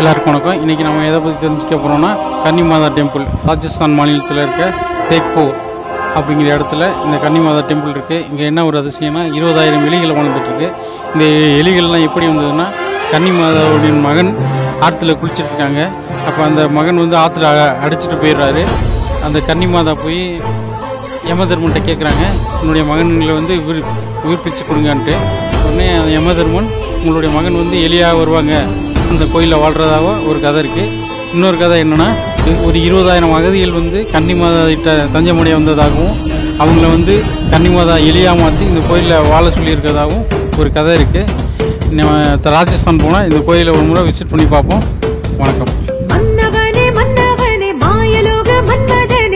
எல்லாருக்கும் வணக்கம். இன்றைக்கி நம்ம எதை பற்றி தெரிஞ்சுக்க போகிறோம்னா கன்னிமாதா டெம்பிள் ராஜஸ்தான் மாநிலத்தில் இருக்க தேக்பூர் அப்படிங்கிற இடத்துல இந்த கன்னிமாதா டெம்பிள் இருக்குது இங்கே என்ன ஒரு அதிசயம்னா இருபதாயிரம் எலிகள் வாழ்ந்துட்டுருக்கு இந்த எலிகள்லாம் எப்படி வந்ததுன்னா கன்னிமாதாவுடைய மகன் ஆற்றுல குளிச்சிட்டு இருக்காங்க அப்போ அந்த மகன் வந்து ஆற்றுல அடிச்சிட்டு போயிடுறாரு. அந்த கன்னிமாதா போய் யமதர்மன்ட்ட கேட்குறாங்க என்னுடைய மகன்களை வந்து உயிர் உயிர்ப்பிச்சு கொடுங்கன்ட்டு. உடனே அந்த யமதர்மன் உங்களுடைய மகன் வந்து எலியாக வருவாங்க. இந்த கோயிலில் வாழ்கிறதாக ஒரு கதை இருக்குது இன்னொரு கதை என்னென்னா ஒரு இருபதாயிரம் அகதிகள் வந்து கன்னிமாதா கிட்ட தஞ்சமடைய வந்ததாகவும் அவங்கள வந்து கன்னிமாதா எலியாக மாற்றி இந்த கோயிலில் வாழ சொல்லியிருக்கிறதாகவும் ஒரு கதை இருக்குது ராஜஸ்தான் போனால் இந்த கோயிலை ஒரு முறை விசிட் பண்ணி பார்ப்போம். வணக்கம்.